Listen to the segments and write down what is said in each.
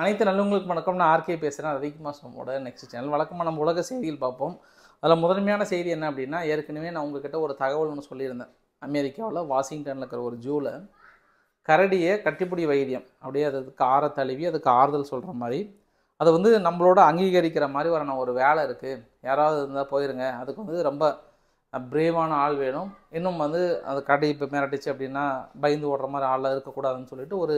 அனைத்து நல்லவங்களுக்கு வணக்கம். நான் ஆர்கே பேசுகிறேன் ரவிக்குமார் சோமோட நெக்ஸ்ட் சேனல் வழக்கமாக நம்ம உலக செய்தியில் பார்ப்போம். அதில் முதன்மையான செய்தி என்ன அப்படின்னா ஏற்கனவே நான் உங்ககிட்ட ஒரு தகவல் ஒன்று சொல்லியிருந்தேன். அமெரிக்காவில் வாஷிங்டனில் இருக்கிற ஒரு ஜூவில் கரடியை கட்டிப்பிடி வைத்தியம். அப்படியே அதுக்கு ஆற தழுவி அதுக்கு ஆறுதல் சொல்கிற மாதிரி. அதை வந்து நம்மளோட அங்கீகரிக்கிற மாதிரி ஒரு நான் ஒரு வேலை இருக்குது யாராவது இருந்தால் போயிருங்க. அதுக்கு வந்து ரொம்ப பிரேவான ஆள் வேணும். இன்னும் வந்து அது கடை இப்போ மிரட்டிச்சு அப்படின்னா பயந்து ஓடுற மாதிரி ஆளாக இருக்கக்கூடாதுன்னு சொல்லிட்டு ஒரு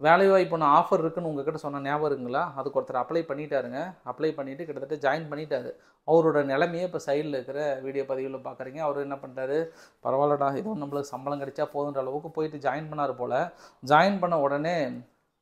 வேலைவாய்ப்பு ஆஃபர் இருக்குன்னு உங்ககிட்ட சொன்ன ஞாபகம் இருக்குங்களா? அதுக்கு ஒருத்தர் அப்ளை பண்ணிட்டாருங்க. அப்ளை பண்ணிவிட்டு கிட்டத்தட்ட ஜாயின் பண்ணிட்டாரு. அவரோட நிலைமையே இப்போ சைடில் இருக்கிற வீடியோ பதிவில் பார்க்குறீங்க அவர் என்ன பண்ணுறாரு பரவாயில்லடா ஏதோ நம்மளுக்கு சம்பளம் கிடைச்சா போதுன்ற அளவுக்கு போயிட்டு ஜாயின் பண்ணார் போல். ஜாயின் பண்ண உடனே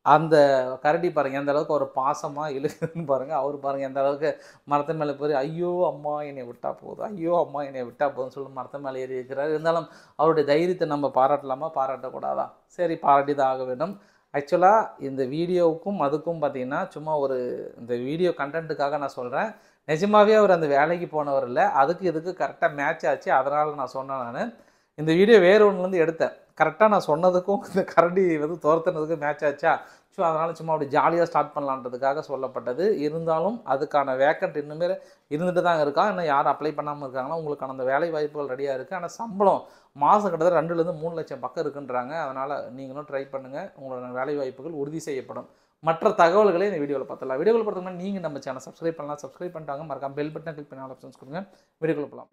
அந்த கரடி பாருங்கள் எந்த அளவுக்கு ஒரு பாசமாக இழுக்குதுன்னு பாருங்கள் அவர் பாருங்கள் எந்த அளவுக்கு மரத்து மேலே போய் ஐயோ அம்மா என்னை விட்டா போதும். ஐயோ அம்மா என்னை விட்டா போதும்னு சொல்லி மரத்து மேலே ஏறி இருக்கிறார். இருந்தாலும் அவருடைய தைரியத்தை நம்ம பாராட்டலாமா? பாராட்டக்கூடாதா? சரி பாராட்டி தான் ஆக வேண்டும். ஆக்சுவலாக இந்த வீடியோவுக்கும் அதுக்கும் பார்த்தீங்கன்னா சும்மா ஒரு இந்த வீடியோ கண்டென்ட்டுக்காக நான் சொல்கிறேன் நிஜமாகவே அவர் அந்த வேலைக்கு போனவர் இல்லை. அதுக்கு இதுக்கு கரெக்டாக மேட்ச் ஆச்சு. அதனால் நான் சொன்னேன் நான். இந்த வீடியோ வேறு ஒன்றுலேருந்து எடுத்தேன். கரெக்டாக நான் சொன்னதுக்கும் இந்த கரண்டி வந்து துரத்துனதுக்கு மேட்ச் ஆச்சா? ஸோ அதனால் சும்மா அப்படி ஜாலியாக ஸ்டார்ட் பண்ணலான்றதுக்காக சொல்லப்பட்டது. இருந்தாலும் அதுக்கான வேக்கண்ட் இன்னுமே இருந்துட்டு தான் இருக்கா? இன்னும் யாரும் அப்ளை பண்ணாமல் இருக்காங்கன்னா உங்களுக்கான அந்த வேலை வாய்ப்புகள் ரெடியாக இருக்குது ஆனால் சம்பளம் மாதம் கிட்டத்தட்ட ரெண்டுலேருந்து மூணு லட்சம் பக்கம் இருக்குன்றாங்க. அதனால் நீங்களும் ட்ரை பண்ணுங்கள் உங்களோட வேலை வாய்ப்புகள் உறுதி செய்யப்படும். மற்ற தகவல்களை இந்த வீடியோவில் பார்த்துலாம் வீடியோவில் பார்த்தோம்னா நீங்கள் நம்ம சேனல் சப்ஸ்கிரைப் பண்ணலாம். சப்ஸ்கிரைப் பண்ணிட்டாங்க மறக்காம பெல் பட்டனை கிளிக் பண்ணி ஆப்ஷன்ஸ் கொடுங்க. வீடியோக்குள்ள போகலாம்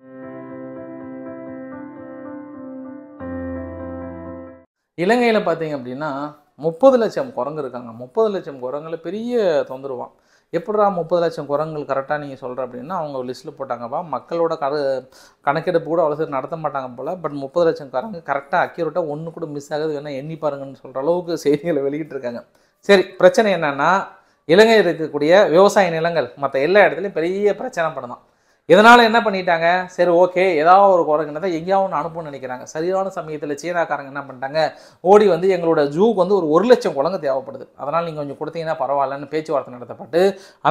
இலங்கையில் பார்த்தீங்க அப்படின்னா முப்பது லட்சம் குரங்கு இருக்காங்க. முப்பது லட்சம் குரங்குல பெரிய தொந்தருவான் எப்படா முப்பது லட்சம் குரங்குகள் கரெக்டாக நீங்கள் சொல்கிற அப்படின்னா அவங்க லிஸ்ட்டில் போட்டாங்கப்பா மக்களோட கரு கணக்கெடுப்பு கூட அவ்வளோ சரி நடத்த மாட்டாங்க போல் பட் முப்பது லட்சம் குரங்கு கரெக்டாக அக்யூரேட்டாக ஒன்று கூட மிஸ் ஆகுது. வேணால் எண்ணி பாருங்கன்னு சொல்கிற அளவுக்கு செய்திகளை வெளியிட்டிருக்காங்க சரி பிரச்சனை என்னென்னா இலங்கையில் இருக்கக்கூடிய விவசாய நிலங்கள் மற்ற எல்லா இடத்துலையும் பெரிய பிரச்சனை பண்ணுதான் இதனால் என்ன பண்ணிட்டாங்க? சரி ஓகே. ஏதாவது ஒரு குரங்குனதை எங்கேயாவது ஒன்று அனுப்பணும்னு நினைக்கிறாங்க. சரியான சமயத்தில் சீனாக்காரங்க என்ன பண்ணிட்டாங்க? ஓடி வந்து எங்களோட ஜூக்கு வந்து ஒரு ஒரு லட்சம் குழங்கு தேவைப்படுது. அதனால் நீங்கள் கொஞ்சம் கொடுத்தீங்கன்னா பரவாயில்லன்னு பேச்சுவார்த்தை நடத்தப்பட்டு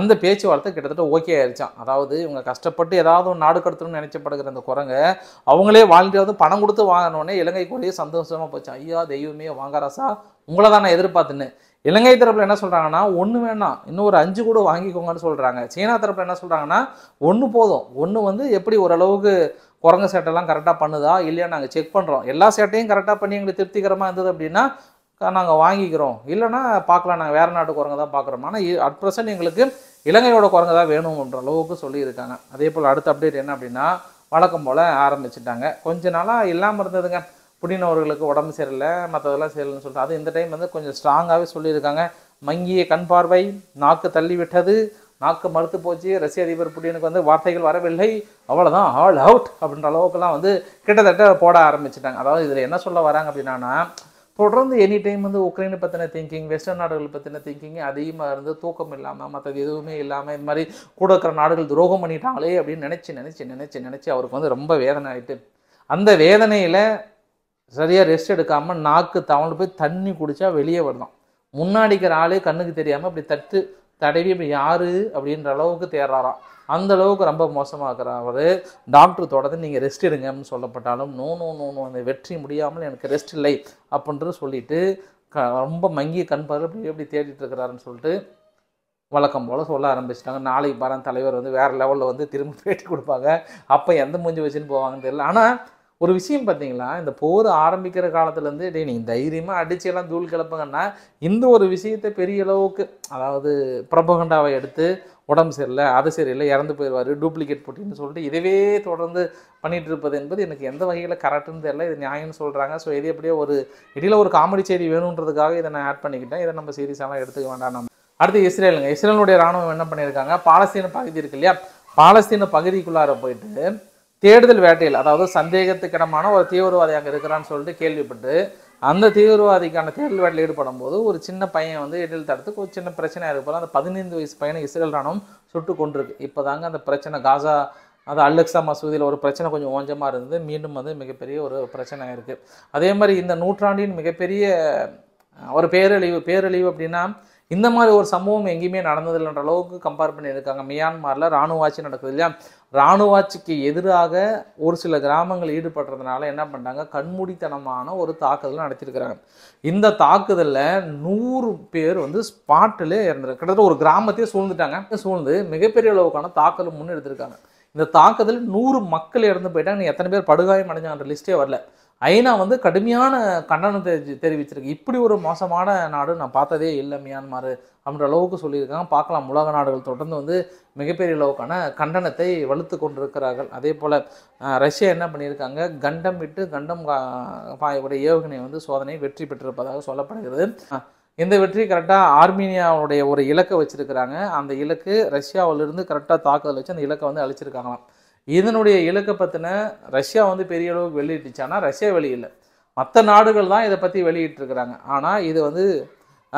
அந்த பேச்சுவார்த்தை கிட்டத்தட்ட ஓகே ஆயிடுச்சான் அதாவது இவங்க கஷ்டப்பட்டு ஏதாவது ஒரு நாடு கடத்தணும்னு நினைச்சப்படுகிற அந்த குரங்க அவங்களே வாலண்டியாக பணம் கொடுத்து வாங்கினோடனே இலங்கைக்குள்ளேயே சந்தோஷமாக போச்சு. ஐயா தெய்வமே வாங்கராசா உங்களை தான் நான் எதிர்பார்த்துன்னு. இலங்கை தரப்பில் என்ன சொல்கிறாங்கன்னா ஒன்று வேணாம். இன்னும் ஒரு அஞ்சு கூட வாங்கிக்கோங்கன்னு சொல்கிறாங்க சீனா தரப்பில் என்ன சொல்கிறாங்கன்னா ஒன்று போதும். ஒன்று வந்து எப்படி ஓரளவுக்கு குரங்கு சேட்டெல்லாம் கரெக்டாக பண்ணுதா இல்லையா நாங்கள் செக் பண்ணுறோம் எல்லா சேட்டையும் கரெக்டாக பண்ணி எங்களுக்கு திருப்திகரமாக இருந்தது அப்படின்னா நாங்கள் வாங்கிக்கிறோம். இல்லைன்னா பார்க்கலாம். நாங்கள் வேறு நாட்டு குரங்கு தான் பார்க்குறோம். ஆனால் அட் ப்ரெசன்ட் எங்களுக்கு இலங்கையோட குரங்கு தான் வேணும்ன்ற அளவுக்கு சொல்லியிருக்காங்க. அதே போல் அடுத்த அப்டேட் என்ன அப்படின்னா வழக்கம் போல் ஆரம்பிச்சிட்டாங்க. கொஞ்ச நாளாக இல்லாமல் இருந்ததுங்க. புடினவர்களுக்கு உடம்பு சரியில்லை மற்றதெல்லாம் சரியில்லைன்னு சொல்லிட்டு. அது இந்த டைம் வந்து கொஞ்சம் ஸ்ட்ராங்காகவே சொல்லியிருக்காங்க. மங்கிய கண் பார்வை நாக்கு தள்ளி விட்டது நாக்கு மறுத்து போச்சு. ரஷ்ய அதிபர் புடினுக்கு வந்து வார்த்தைகள் வரவில்லை. அவ்வளோதான் ஆல் அவுட் அப்படின்ற அளவுக்குலாம் வந்து கிட்டத்தட்ட போட ஆரம்பிச்சிட்டாங்க. அதாவது இதில் என்ன சொல்ல வராங்க அப்படின்னா தொடர்ந்து எனி டைம் வந்து உக்ரைனை பற்றின திங்கிங் வெஸ்டர்ன் நாடுகள் பற்றின திங்கிங் அதிகமாக இருந்து தூக்கம் இல்லாமல் மற்றது எதுவுமே இல்லாமல் இந்த மாதிரி கூட இருக்கிற நாடுகள் துரோகம் பண்ணிட்டாங்களே அப்படின்னு நினச்சி நினச்சி நினச்சி நினச்சி அவருக்கு வந்து ரொம்ப வேதனை ஆகிட்டு அந்த வேதனையில் சரியாக ரெஸ்ட் எடுக்காமல் நாக்கு தவண்டு போய் தண்ணி குடித்தா வெளியே வரலாம். முன்னாடிக்கிற ஆளே கண்ணுக்கு தெரியாமல் அப்படி தட்டு தடவி இப்படி யார் அப்படின்ற அளவுக்கு தேடுறாராம் அந்த அளவுக்கு ரொம்ப மோசமாக இருக்கிற அவர். டாக்டர் தொடர்ந்து நீங்கள் ரெஸ்ட் எடுங்கன்னு சொல்லப்பட்டாலும் நோ நோ நோ நோ அந்த வெற்றி முடியாமல் எனக்கு ரெஸ்ட் இல்லை அப்படின்றது சொல்லிட்டு க ரொம்ப மங்கிய கண் பார்வை அப்படி எப்படி தேடிட்டு இருக்கிறாருன்னு சொல்லிட்டு வழக்கம் போல் சொல்ல ஆரம்பிச்சிட்டாங்க. நாளைக்கு பாரன் தலைவர் வந்து வேறு லெவலில் வந்து திரும்ப பேட்டி கொடுப்பாங்க. அப்போ எந்த மூஞ்சி வச்சுன்னு போவாங்கன்னு தெரியல. ஆனால் ஒரு விஷயம் பார்த்தீங்களா? இந்த போர் ஆரம்பிக்கிற காலத்துலேருந்து டே நீங்கள் தைரியமாக அடிச்செல்லாம் தூள் கிளப்புங்கன்னா இந்த ஒரு விஷயத்தை பெரிய அளவுக்கு அதாவது பிரபகண்டாவை எடுத்து உடம்பு சரியில்லை அது சரியில்லை இறந்து போயிடுவார் டூப்ளிகேட் போட்டின்னு சொல்லிட்டு இதுவே தொடர்ந்து பண்ணிகிட்டு இருப்பது என்பது எனக்கு எந்த வகையில் கரெக்டுன்னு தெரியல. இது நியாயம்னு சொல்கிறாங்க ஸோ இது எப்படியோ ஒரு இடையில ஒரு காமெடி செய்தி வேணுன்றதுக்காக இதை நான் ஆட் பண்ணிக்கிட்டேன். இதை நம்ம சீரியஸாலாம் எடுத்துக்க வேண்டாம். நம்ம அடுத்து இஸ்ரேலுங்க. இஸ்ரேலுடைய ராணுவம் என்ன பண்ணியிருக்காங்க? பாலஸ்தீன பகுதி இருக்கு இல்லையா? பாலஸ்தீன பகுதிக்குள்ளார போயிட்டு தேடுதல் வேட்டையில் அதாவது சந்தேகத்துக்கிடமான ஒரு தீவிரவாதி அங்கே இருக்கிறான்னு சொல்லிட்டு கேள்விப்பட்டு அந்த தீவிரவாதிக்கான தேடுதல் வேட்டையில் ஈடுபடும் போது ஒரு சின்ன பையன் வந்து இடையில் தடுத்து ஒரு சின்ன பிரச்சனை இருக்கு போல அந்த பதினைந்து வயசு பையனை இஸ்ரேல் ராணுவம் சுட்டு கொண்டிருக்கு இப்போ தாங்க அந்த பிரச்சனை காசா அது அலெக்சா மசூதியில் ஒரு பிரச்சனை கொஞ்சம் ஓஞ்சமாக இருந்தது மீண்டும் வந்து மிகப்பெரிய ஒரு பிரச்சனை இருக்குது அதே மாதிரி இந்த நூற்றாண்டின் மிகப்பெரிய ஒரு பேரழிவு பேரழிவு அப்படின்னா இந்த மாதிரி ஒரு சம்பவம் எங்கேயுமே நடந்ததில்லைன்ற அளவுக்கு கம்பேர் பண்ணியிருக்காங்க. மியான்மாரில் ராணுவ ஆட்சி நடக்குது இல்லையா? ராணுவ ஆட்சிக்கு எதிராக ஒரு சில கிராமங்கள் ஈடுபடுறதுனால என்ன பண்ணுறாங்க கண்மூடித்தனமான ஒரு தாக்குதல் நடத்தியிருக்கிறாங்க. இந்த தாக்குதலில் நூறு பேர் வந்து ஸ்பாட்டில் இறந்துருக்கு கிட்டத்தட்ட ஒரு கிராமத்தையே சூழ்ந்துட்டாங்க. சூழ்ந்து மிகப்பெரிய அளவுக்கான தாக்குதல் முன்னெடுத்திருக்காங்க. இந்த தாக்குதல் நூறு மக்கள் இறந்து போயிட்டாங்க. நீ எத்தனை பேர் படுகாயம் அடைஞ்சாங்கன்ற லிஸ்ட்டே வரல. ஐநா வந்து கடுமையான கண்டனம் தெரிவிச்சிருக்கு. இப்படி ஒரு மோசமான நாடு நான் பார்த்ததே இல்லை மியான்மார் அப்படின்ற அளவுக்கு சொல்லியிருக்காங்க. பார்க்கலாம். உலக நாடுகள் தொடர்ந்து வந்து மிகப்பெரிய அளவுக்கான கண்டனத்தை வலுத்து கொண்டிருக்கிறார்கள். அதே போல் ரஷ்யா என்ன பண்ணியிருக்காங்க? கண்டம் விட்டு கண்டம் கா- பாயக்கூடிய ஏவுகணை வந்து சோதனை வெற்றி பெற்றிருப்பதாக சொல்லப்படுகிறது. இந்த வெற்றி கரெக்டாக ஆர்மீனியாவுடைய ஒரு இலக்கை வச்சுருக்கிறாங்க. அந்த இலக்கு ரஷ்யாவிலிருந்து கரெக்டாக தாக்குதல் வச்சு அந்த இலக்கை வந்து அழிச்சிருக்காங்களாம். இதனுடைய இலக்கை பற்றின ரஷ்யா வந்து பெரிய அளவுக்கு வெளியிட்டுச்சானா ரஷ்யா வெளியில்லை மற்ற நாடுகள் தான் இதை பற்றி வெளியிட்டிருக்கிறாங்க. ஆனால் இது வந்து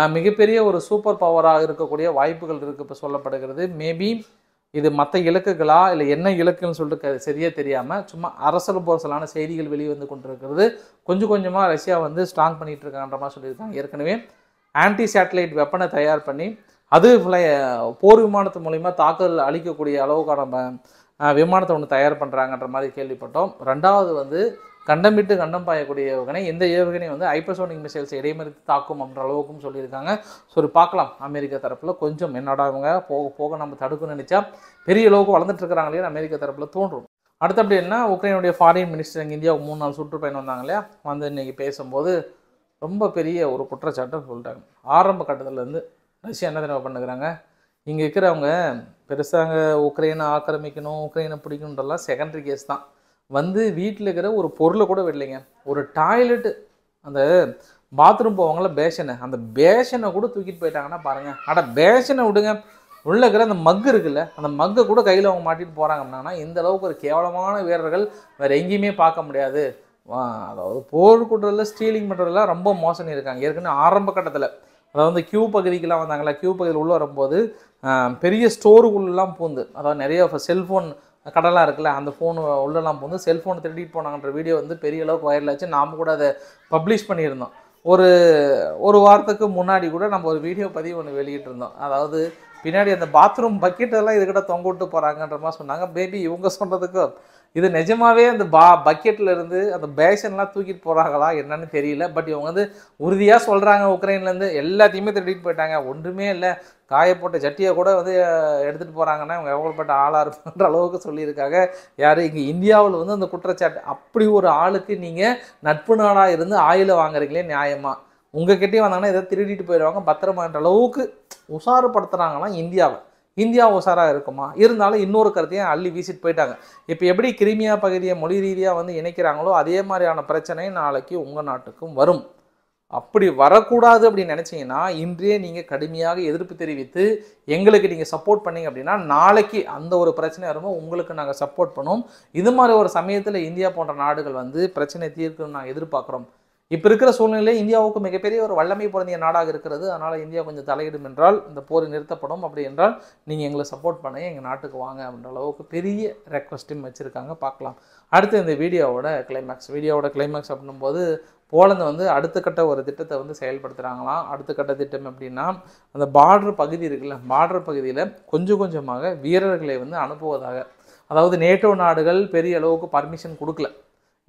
மிகப்பெரிய ஒரு சூப்பர் பவராக இருக்கக்கூடிய வாய்ப்புகள் இருக்குது இப்போ சொல்லப்படுகிறது. மேபி இது மற்ற இலக்குகளா இல்லை என்ன இலக்குன்னு சொல்லிட்டு க- தெரியாமல் சும்மா அரசல் போரசலான செய்திகள் வெளிவந்து கொண்டிருக்கிறது. கொஞ்சம் கொஞ்சமாக ரஷ்யா வந்து ஸ்ட்ராங் பண்ணிகிட்டு இருக்கான்ற மாதிரி சொல்லியிருக்காங்க. ஏற்கனவே ஆன்டி சேட்டலைட் வெப்பனை தயார் பண்ணி அது போர் விமானத்து மூலிமா தாக்குதல் அளிக்கக்கூடிய அளவுக்கான விமானத்தை ஒன்று தயார் பண்ணுறாங்கன்ற மாதிரி கேள்விப்பட்டோம். ரெண்டாவது வந்து கண்டம் விட்டு கண்டம் பாயக்கூடிய ஏவுகணை இந்த ஏவுகணை வந்து ஹைப்பர்சோனிக் மிசைல்ஸ் இடைமறித்து தாக்கும் அப்படின்ற அளவுக்கும் சொல்லியிருக்காங்க. ஸோ ஒரு பார்க்கலாம். அமெரிக்கா தரப்பில் கொஞ்சம் என்னடா இவங்க போக போக நம்ம தடுக்கணும்னு நினச்சா பெரிய அளவுக்கு வளர்ந்துட்டு இருக்கிறாங்களே அமெரிக்கா தரப்பில் தோன்றும். அடுத்தபடி என்ன உக்ரைனுடைய ஃபாரின் மினிஸ்டர் இங்கே இந்தியாவுக்கு மூணு நாள் சுற்றுப்பயணம் வந்தாங்க இல்லையா வந்து இன்னைக்கு பேசும்போது ரொம்ப பெரிய ஒரு குற்றச்சாட்டை சொல்லிட்டாங்க. ஆரம்ப கட்டத்துலேருந்து ரஷ்யா என்ன தெரியுமா பண்ணுகிறாங்க? இங்கே இருக்கிறவங்க பெருசாக உக்ரைனை ஆக்கிரமிக்கணும் உக்ரைனை பிடிக்கணுன்றலாம் செகண்டரி கேஸ் தான். வந்து வீட்டில் இருக்கிற ஒரு பொருளை கூட விடலைங்க. ஒரு டாய்லெட்டு அந்த பாத்ரூம் போவாங்கள பேஷனை அந்த பேஷனை கூட தூக்கிட்டு போயிட்டாங்கன்னா பாருங்கள் அட பேஷனை விடுங்க. உள்ள இருக்கிற அந்த மக்கு இருக்குல்ல அந்த மக்கை கூட கையில் அவங்க மாட்டிட்டு போகிறாங்கன்னா இந்த அளவுக்கு ஒரு கேவலமான வீரர்கள் வேறு எங்கேயுமே பார்க்க முடியாது. அதாவது போர் ஸ்டீலிங் பண்ணுறதுலாம் ரொம்ப மோசம் இருக்காங்க. ஏற்கனவே ஆரம்ப கட்டத்தில் அதாவது கியூ பகுதிக்கெலாம் வந்தாங்களா கியூ பகுதியில் உள்ளே வரும்போது பெரிய ஸ்டோருக்குள்ளெலாம் பூந்து அதாவது நிறைய செல்ஃபோன் கடலாக இருக்குல்ல அந்த ஃபோனு உள்ளெல்லாம் பூந்து செல்ஃபோன் திருடிட்டு போனாங்கன்ற வீடியோ வந்து பெரிய அளவுக்கு வைரல் ஆச்சு. நாம் கூட அதை பப்ளிஷ் பண்ணியிருந்தோம். ஒரு ஒரு வாரத்துக்கு முன்னாடி கூட நம்ம ஒரு வீடியோ பதிவு ஒன்று வெளியிட்டிருந்தோம். அதாவது பின்னாடி அந்த பாத்ரூம் பக்கெட்டெல்லாம் இதுக்கிட்ட தொங்க விட்டு போகிறாங்கன்ற மாதிரி சொன்னாங்க. பேபி இவங்க சொல்கிறதுக்கு இது நிஜமாவே அந்த பா பக்கெட்ல இருந்து அந்த பேஷன்லாம் தூக்கிட்டு போகிறாங்களா என்னன்னு தெரியல. பட் இவங்க வந்து உறுதியாக சொல்கிறாங்க உக்ரைன்லேருந்து எல்லாத்தையுமே திருடிட்டு போயிட்டாங்க. ஒன்றுமே இல்லை. காயப்போட்ட சட்டியை கூட வந்து எடுத்துகிட்டு போகிறாங்கன்னா இவங்க எவ்வளோப்பட்ட ஆளாக இருப்பான்ற அளவுக்கு சொல்லியிருக்காங்க. யார்? இங்கே இந்தியாவில் வந்து அந்த குற்றச்சாட்டு அப்படி ஒரு ஆளுக்கு நீங்கள் நட்பு நாடாக இருந்து ஆயில வாங்குறீங்களே நியாயமா? உங்ககிட்டயே வந்தாங்கன்னா எதாவது திருடிட்டு போயிடுவாங்க பத்திரமான்ற அளவுக்கு உஷாறுபடுத்துகிறாங்களாம் இந்தியாவை. இந்தியா உஷாராக இருக்குமா? இருந்தாலும் இன்னொரு கருத்தையும் அள்ளி வீசிட்டு போயிட்டாங்க. இப்போ எப்படி கிரிமியா பகுதியை மொழி ரீதியாக வந்து இணைக்கிறாங்களோ அதே மாதிரியான பிரச்சனை நாளைக்கு உங்கள் நாட்டுக்கும் வரும். அப்படி வரக்கூடாது அப்படின்னு நினச்சிங்கன்னா இன்றே நீங்கள் கடுமையாக எதிர்ப்பு தெரிவித்து எங்களுக்கு நீங்கள் சப்போர்ட் பண்ணீங்க அப்படின்னா நாளைக்கு அந்த ஒரு பிரச்சனை வரும்போது உங்களுக்கு நாங்கள் சப்போர்ட் பண்ணுவோம். இது மாதிரி ஒரு சமயத்தில் இந்தியா போன்ற நாடுகள் வந்து பிரச்சனை தீர்க்கணும்னு நாங்கள் எதிர்பார்க்குறோம். இப்போ இருக்கிற சூழ்நிலையில் இந்தியாவுக்கு மிகப்பெரிய ஒரு வல்லமை பொருந்திய நாடாக இருக்கிறது. அதனால் இந்தியா கொஞ்சம் தலையிடும் என்றால் இந்த போர் நிறுத்தப்படும். அப்படி என்றால் நீங்கள் எங்களை சப்போர்ட் பண்ண எங்கள் நாட்டுக்கு வாங்க அப்படின்ற அளவுக்கு பெரிய ரெக்வஸ்ட்டும் வச்சுருக்காங்க. பார்க்கலாம். அடுத்து இந்த வீடியோவோட கிளைமேக்ஸ் வீடியோவோட கிளைமேக்ஸ் அப்படின்னும்போது போலந்து வந்து அடுத்த கட்ட ஒரு திட்டத்தை வந்து செயல்படுத்துகிறாங்களாம் அடுத்த கட்ட திட்டம் எப்படின்னா அந்த பார்டர் பகுதி இருக்குல்ல பார்டர் பகுதியில் கொஞ்சம் கொஞ்சமாக வீரர்களை வந்து அனுப்புவதாக. அதாவது நேட்டோ நாடுகள் பெரிய அளவுக்கு பர்மிஷன் கொடுக்கல.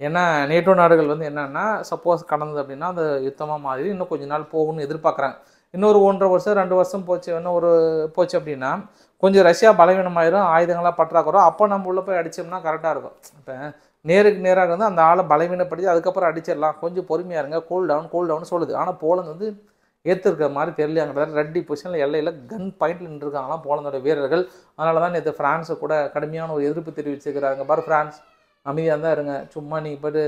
ஏன்னா நேட்டோ நாடுகள் வந்து என்னென்னா சப்போஸ் கடந்தது அப்படின்னா அந்த யுத்தமாக மாதிரி இன்னும் கொஞ்ச நாள் போகும்னு எதிர்பார்க்குறாங்க. இன்னொரு ஒன்றரை வருஷம் ரெண்டு வருஷம் போச்சு இன்னும் ஒரு போச்சு அப்படின்னா கொஞ்சம் ரஷ்யா பலவீனமாயிரும் ஆயுதங்களாக பற்றாக்குறோம் அப்போ நம்ம உள்ளே போய் அடித்தோம்னா கரெக்டாக இருக்கும். இப்போ நேருக்கு நேராக வந்து அந்த ஆளை பலவீனப்படுத்தி அதுக்கப்புறம் அடிச்சிடலாம். கொஞ்சம் பொறுமையாக இருங்க. கூல் டவுன் கூல் டவுன் சொல்லுது. ஆனால் போலந்து வந்து ஏற்றிருக்கிற மாதிரி தெரியலையாங்கிறத ரெட்டி பொசிஷனில் எல்லையில் கன் பாயிண்டில் நின்றுருக்காங்களாம் போலந்தோட வீரர்கள். அதனால தான் நேற்று ஃப்ரான்ஸை கூட கடுமையான ஒரு எதிர்ப்பு தெரிவிச்சிருக்கிறாங்க பாரு ஃப்ரான்ஸ் அமைதியாக தான் இருங்க. சும்மா நீங்கள் போய்ட்டு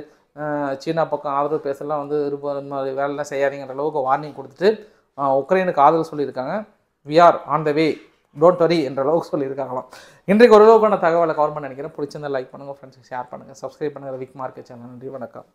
சீனா பக்கம் ஆதரவு பேசலாம் வந்து இருப்ப மாதிரி வேலைலாம் செய்யாதீங்கிற அளவுக்கு வார்னிங் கொடுத்துட்டு உக்ரைனுக்கு ஆதரவு சொல்லியிருக்காங்க. We are on the way don't worry என்ற அளவுக்கு சொல்லியிருக்காங்களாம். இன்றைக்கு ஒரு அளவுக்கான தகவலை கவர் பண்ண நினைக்கிறேன். பிடிச்சிருந்தா லைக் பண்ணுங்கள் ஃப்ரெண்ட்ஸுக்கு ஷேர் பண்ணுங்கள் சப்ஸ்கிரைப் பண்ணுங்கள் விக் மார்க்கெட் சேனல் நன்றி வணக்கம்.